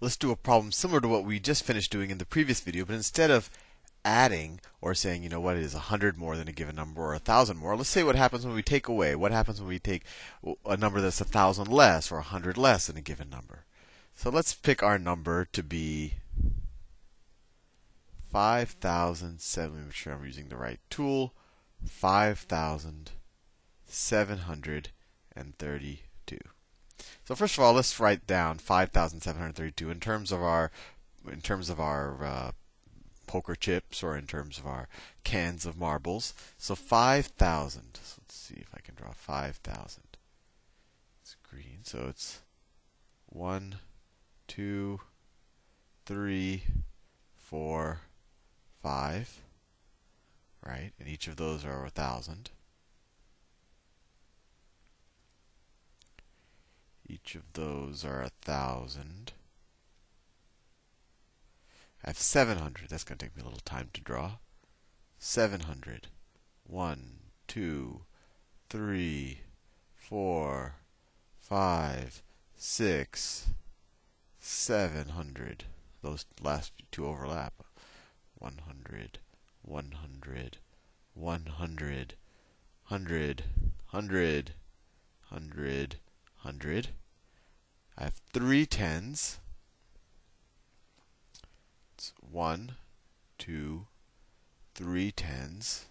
let's do a problem similar to what we just finished doing in the previous video, but instead of adding or saying, you know what, is 100 more than a given number or 1,000 more, let's say what happens when we take away. What happens when we take a number that's 1,000 less or 100 less than a given number? So let's pick our number to be 5,007. Make sure I'm using the right tool. 5,732. So first of all, let's write down 5,732 in terms of our in terms of our uh, poker chips or in terms of our cans of marbles. So 5,000. So let's see if I can draw 5,000. It's green, so it's one, two, three, four, five. Right, and each of those are a thousand. Each of those are a thousand. I have 700. That's going to take me a little time to draw. 700. 1, 2, 3, 4, 5, 6, 700. Those last two overlap. 100, 100, 100, 100, 100, 100, 100. I have three tens. It's one, two, three tens.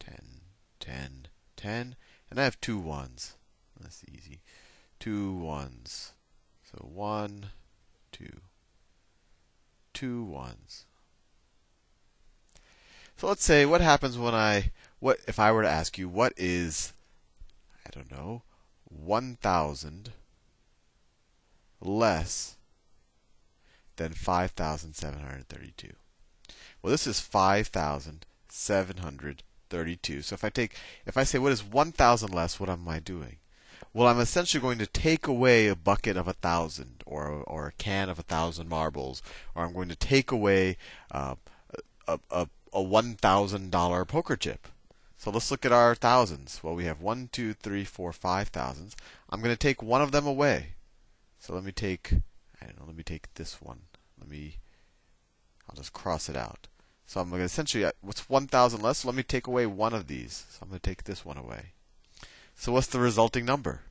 Ten, ten, ten. And I have two ones. That's easy. Two ones. So one, two, two ones. So let's say what happens when I what if I were to ask you what is I don't know 1000 less than 5732. Well, this is 5732. So if I take if I say what is 1000 less, what am I doing? Well, I'm essentially going to take away a bucket of a thousand, or or a can of a thousand marbles, or I'm going to take away uh, a, a, a one thousand dollar poker chip. So let's look at our thousands. Well, we have one, two, three, four, five thousands. I'm going to take one of them away. So let me take, I don't know, let me take this one. Let me, I'll just cross it out. So I'm going to essentially, uh, what's 1,000 less? So let me take away one of these. So I'm going to take this one away. So what's the resulting number?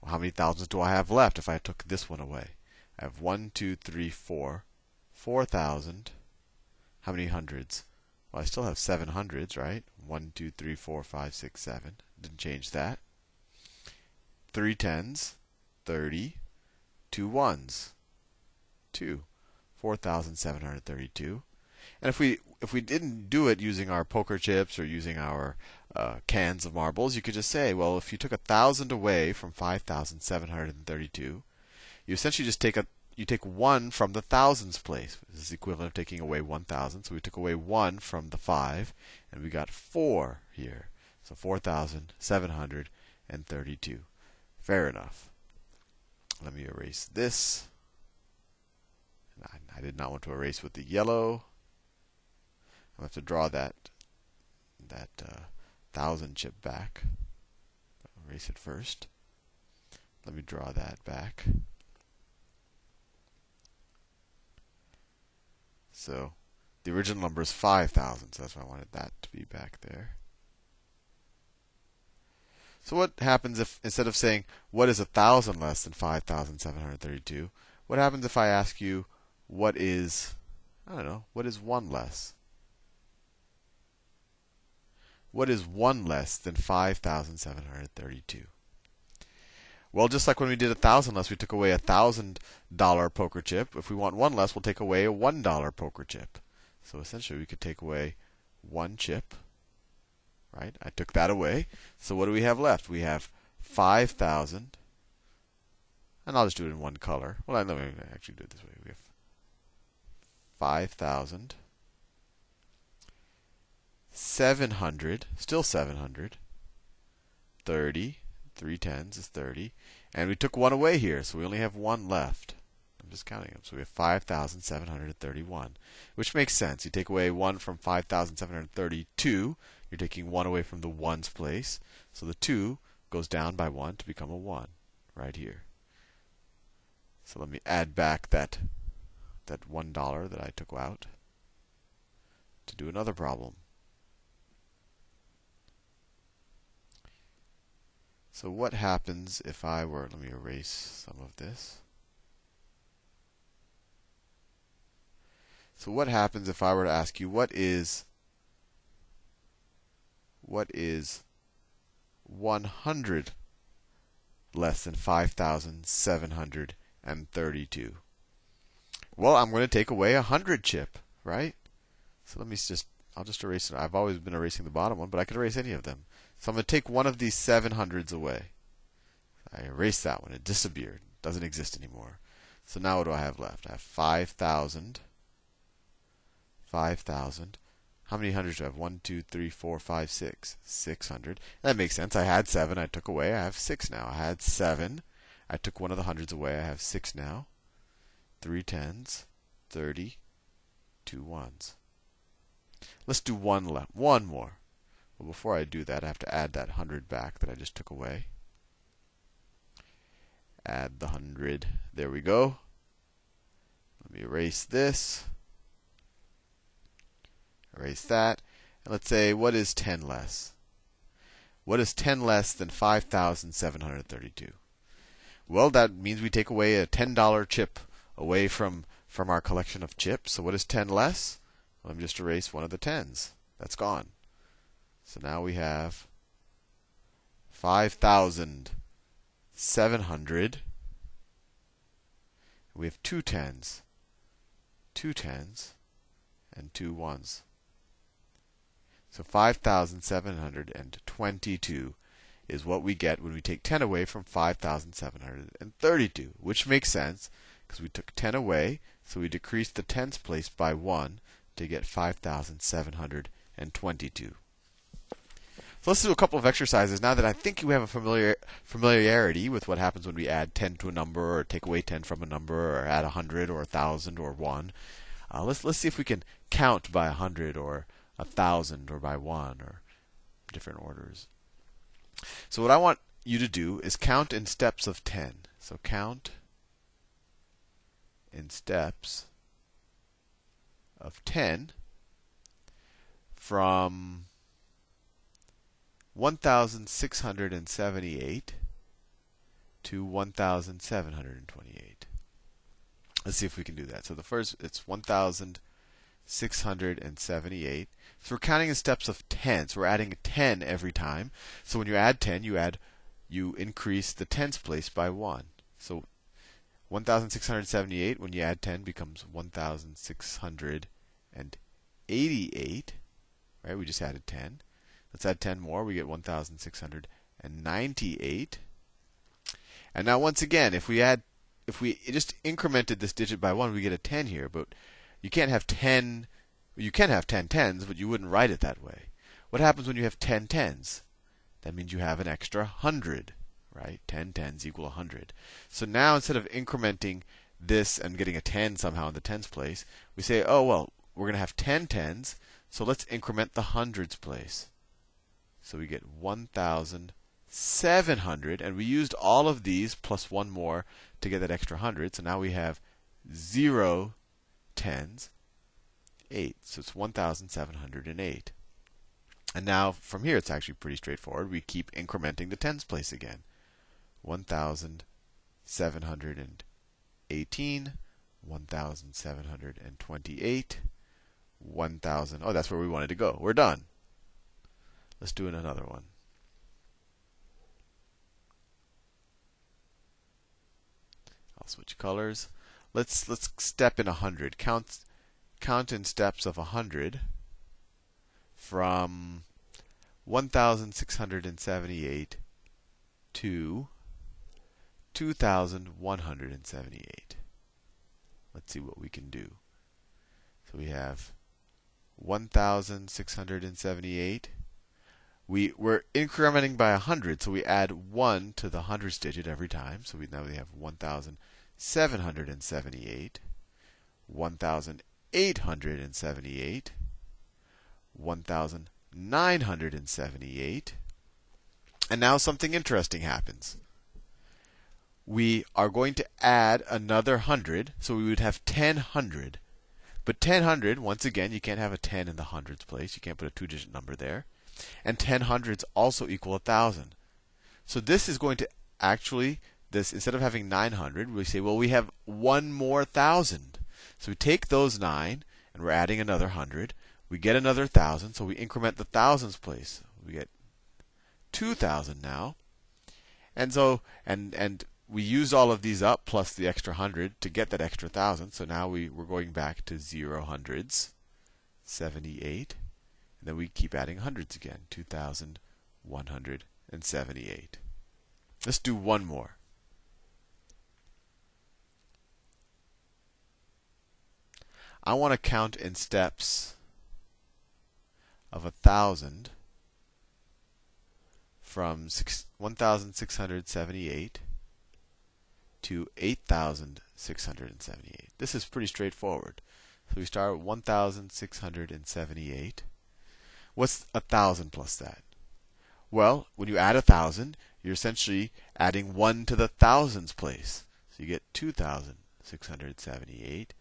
Well, how many thousands do I have left if I took this one away? I have one, two, three, four, four thousand. How many hundreds? Well, I still have seven hundreds, right? One, two, three, four, five, six, seven. Didn't change that. Three tens, thirty. Two ones, two. Four thousand seven hundred thirty-two. And if we if we didn't do it using our poker chips or using our uh, cans of marbles, you could just say, well, if you took a thousand away from five thousand seven hundred and thirty-two, you essentially just take a you take one from the thousands place. This is equivalent of taking away one thousand. So we took away one from the five, and we got four here. So four thousand seven hundred and thirty-two. Fair enough. Let me erase this. I, I did not want to erase with the yellow. I have to draw that that uh, thousand chip back. Erase it first. Let me draw that back. So the original number is 5,000, so that's why I wanted that to be back there. So what happens if instead of saying what is a thousand less than 5,732, what happens if I ask you what is I don't know, what is one less? What is 1 less than 5,732? Well, just like when we did a thousand less, we took away a thousand dollar poker chip. If we want one less, we'll take away a one dollar poker chip. So essentially, we could take away one chip. Right? I took that away. So what do we have left? We have five thousand. And I'll just do it in one color. Well, let me actually do it this way. We have five thousand 700, still 700. 30, 3 tens is 30. And we took one away here, so we only have one left. I'm just counting them. So we have 5,731, which makes sense. You take away 1 from 5,732, you're taking 1 away from the ones place. So the 2 goes down by 1 to become a 1 right here. So let me add back that that one dollar that I took out to do another problem. So what happens if I were, let me erase some of this. So what happens if I were to ask you what is what is 100 less than 5732? Well, I'm going to take away a 100 chip, right? So let me just I'll just erase it. I've always been erasing the bottom one, but I could erase any of them. So I'm going to take one of these 700s away. I erase that one. It disappeared. It doesn't exist anymore. So now what do I have left? I have 5,000. 5,000. How many hundreds do I have? 1, 2, 3, 4, 5, 6. 600. That makes sense. I had 7. I took away. I have 6 now. I had 7. I took one of the hundreds away. I have 6 now. 3 tens. 30. 2 ones. Let's do one left. One more. Well, before I do that, I have to add that 100 back that I just took away. Add the 100. There we go. Let me erase this. Erase that. And let's say, what is 10 less? What is 10 less than 5,732? Well, that means we take away a $10 chip away from, from our collection of chips. So what is 10 less? Me just erase one of the 10s. That's gone. So now we have 5,700. We have two tens, two tens, and two ones. So 5,722 is what we get when we take 10 away from 5,732, which makes sense because we took 10 away, so we decreased the tens place by 1 to get 5,722. So let's do a couple of exercises now that I think you have a familiar familiarity with what happens when we add 10 to a number or take away 10 from a number or add 100 or 1000 or 1. Uh, let's let's see if we can count by 100 or 1000 or by 1 or different orders. So what I want you to do is count in steps of 10. So count in steps of 10 from 1678 to 1728. Let's see if we can do that. So the first, it's 1678. So we're counting in steps of 10. So we're adding a 10 every time. So when you add 10, you add, you increase the tens place by 1. So 1678, when you add 10, becomes 1688. Right? We just added 10. Let's add 10 more. We get 1,698. And now once again, if we add, if we just incremented this digit by 1, we get a 10 here. But you can't have 10, you can have 10 tens, but you wouldn't write it that way. What happens when you have 10 tens? That means you have an extra 100, right? 10 tens equal 100. So now instead of incrementing this and getting a 10 somehow in the tens place, we say, oh, well, we're going to have 10 tens, so let's increment the hundreds place. So we get 1,700. And we used all of these plus one more to get that extra 100. So now we have 0 tens, 8. So it's 1,708. And now from here, it's actually pretty straightforward. We keep incrementing the tens place again. 1,718, 1,728, 1,000. Oh, that's where we wanted to go. We're done. Let's do another one. I'll switch colors. Let's let's step in a hundred. Count count in steps of a hundred from 1,678 to 2,178. Let's see what we can do. So we have 1,678 we we're incrementing by 100, so we add 1 to the hundreds digit every time. So we now we have 1,778, 1,878, 1,978, and now something interesting happens. We are going to add another 100. So we would have 1000. But 1000, once again, you can't have a 10 in the hundreds place. You can't put a two digit number there. And 10 hundreds also equal 1000. So this is going to actually, this instead of having 900, we say, well, we have one more 1000. So we take those 9 and we're adding another 100. We get another 1000, so we increment the thousands place. We get 2000 now. And so and and we used all of these up plus the extra 100 to get that extra 1000. So now we, we're going back to zero hundreds, 78. And then we keep adding hundreds again, 2178. Let's do one more. I want to count in steps of a thousand from 1678 to 8678. This is pretty straightforward. So we start with 1678. What's a thousand plus that? Well, when you add a thousand, you're essentially adding one to the thousands place. So you get 2678,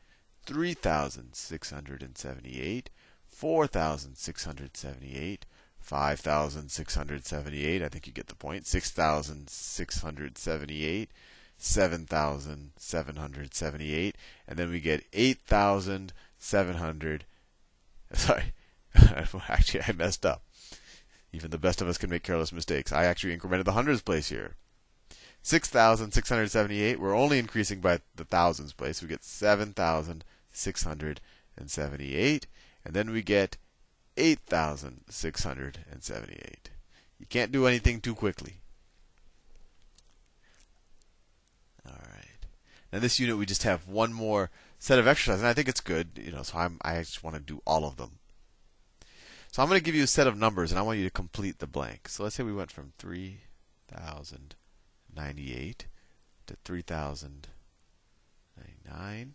3678, 4678, 5678. I think you get the point. 6678. 7,778, and then we get 8,700. Sorry, actually, I messed up. Even the best of us can make careless mistakes. I actually incremented the hundreds place here. 6,678. We're only increasing by the thousands place. We get 7,678. And then we get 8,678. You can't do anything too quickly. Now this unit we just have one more set of exercises, and I think it's good, you know, so I'm, I just want to do all of them. So I'm going to give you a set of numbers, and I want you to complete the blank. So let's say we went from 3,098 to 3,099.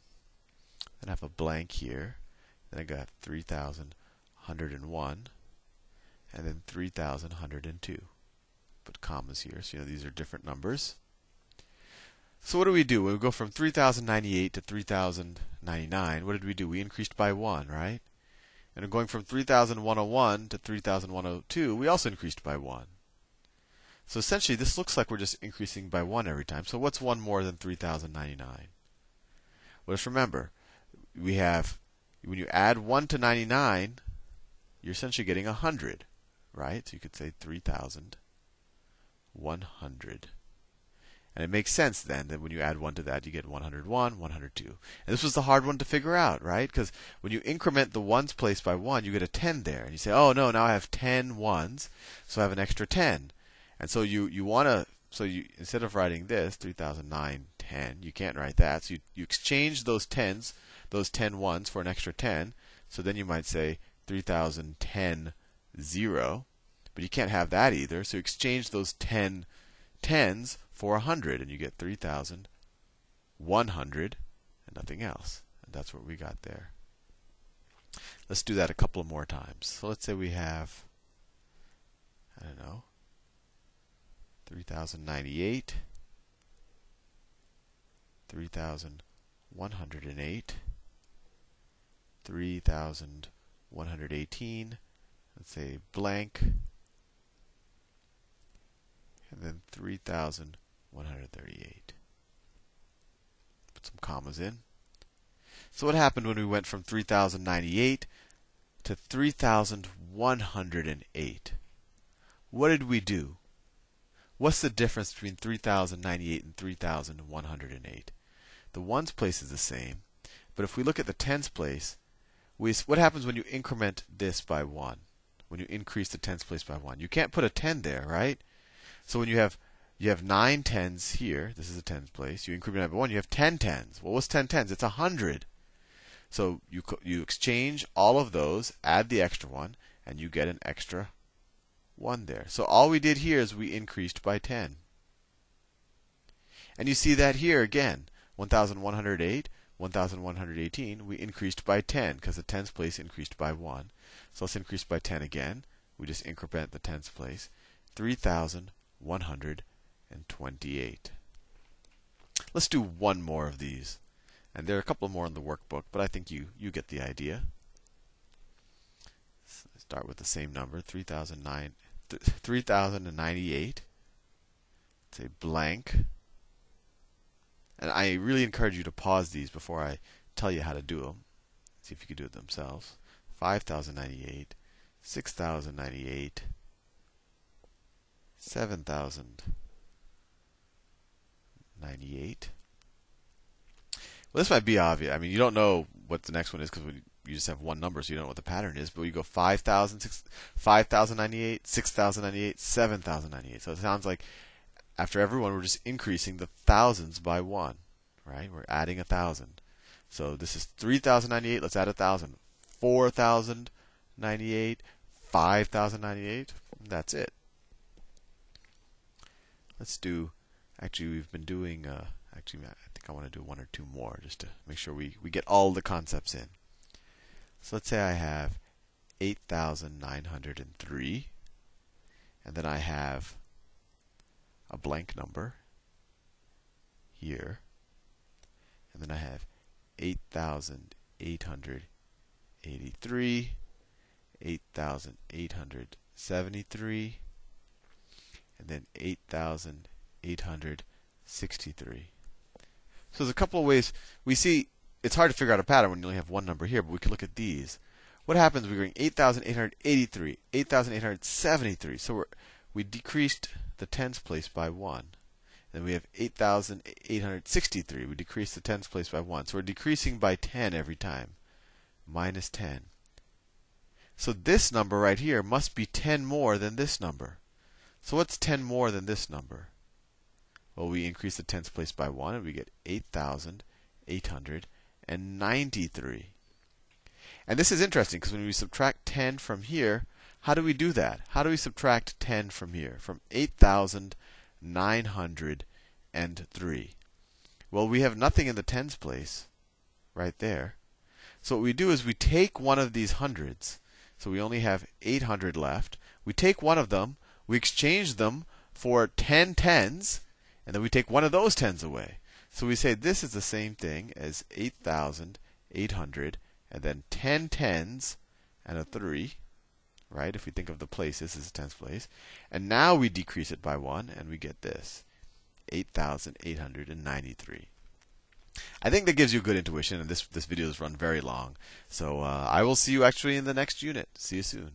Then I have a blank here. Then I got 3,101, and then 3,102. Put commas here, so you know these are different numbers. So what do we do? We go from 3098 to 3099, what did we do? We increased by 1, right? And going from 3101 to 3102, we also increased by 1. So essentially, this looks like we're just increasing by 1 every time. So what's 1 more than 3099? Well, just remember, we have, when you add 1 to 99, you're essentially getting 100, right? So you could say 3100. And it makes sense then that when you add 1 to that, you get 101, 102. And this was the hard one to figure out, right? Because when you increment the ones place by 1, you get a 10 there. And you say, oh no, now I have 10 ones, so I have an extra 10. And so you, you want to, so you, instead of writing this, 3009, 10, you can't write that. So you, you exchange those 10s, those 10 ones for an extra 10. So then you might say 3010, 0. But you can't have that either. So you exchange those 10 tens for 100, and you get 3,100 and nothing else. And that's what we got there. Let's do that a couple of more times. So let's say we have, I don't know, 3098, 3108, 3118, let's say blank, and then 3,138. Put some commas in. So what happened when we went from 3,098 to 3,108? What did we do? What's the difference between 3,098 and 3,108? The ones place is the same, but if we look at the tens place, we, what happens when you increment this by 1? When you increase the tens place by 1? You can't put a 10 there, right? So when you have you have nine tens here, this is a tens place. You increment by one, you have ten tens. Well, what's ten tens? It's a hundred. So you you exchange all of those, add the extra one, and you get an extra one there. So all we did here is we increased by 10. And you see that here again, 1108, 1118, we increased by 10 because the tens place increased by 1. So let's increase by 10 again. We just increment the tens place. 3000 128. Let's do one more of these. And there are a couple more in the workbook, but I think you, you get the idea. Start with the same number, 3009 3098. Say blank. And I really encourage you to pause these before I tell you how to do them. See if you can do it themselves. 5098, 6098, 7098. Well, this might be obvious. I mean, you don't know what the next one is because you just have one number, so you don't know what the pattern is. But you go 5,000, 5,098, 6,098, 7,098. So it sounds like after every one, we're just increasing the thousands by one, right? We're adding a thousand. So this is 3,098. Let's add a thousand. 4,098, 5,098. That's it. Let's do. Actually, we've been doing. Uh, actually, I think I want to do one or two more just to make sure we, we get all the concepts in. So let's say I have 8,903, and then I have a blank number here, and then I have 8,883, 8,873, and then 8,863. So there's a couple of ways we see it's hard to figure out a pattern when you only have one number here, but we can look at these. What happens? We're going 8,883, 8,873. So we decreased the tens place by 1. Then we have 8,863. We decrease the tens place by 1. So we're decreasing by 10 every time. Minus 10. So this number right here must be 10 more than this number. So what's 10 more than this number? Well, we increase the tens place by 1 and we get 8,893. And this is interesting because when we subtract 10 from here, how do we do that? How do we subtract 10 from here? From 8,903. Well, we have nothing in the tens place right there. So what we do is we take one of these hundreds. So we only have 800 left. We take one of them, we exchange them for 10 tens, and then we take one of those tens away. So we say this is the same thing as 8,800 and then 10 tens and a 3 right? If we think of the place, this is the tens place. And now we decrease it by 1, and we get this 8,893. I think that gives you a good intuition, and this, this video is run very long. So uh, I will see you actually in the next unit. See you soon.